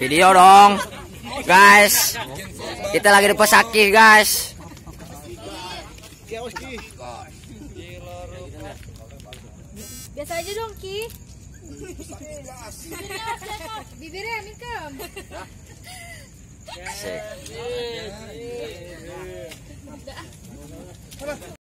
Video dong. Guys. Kita lagi di pesakih, guys. Biasa aja dong, Ki. Bibirnya mikem. Asik.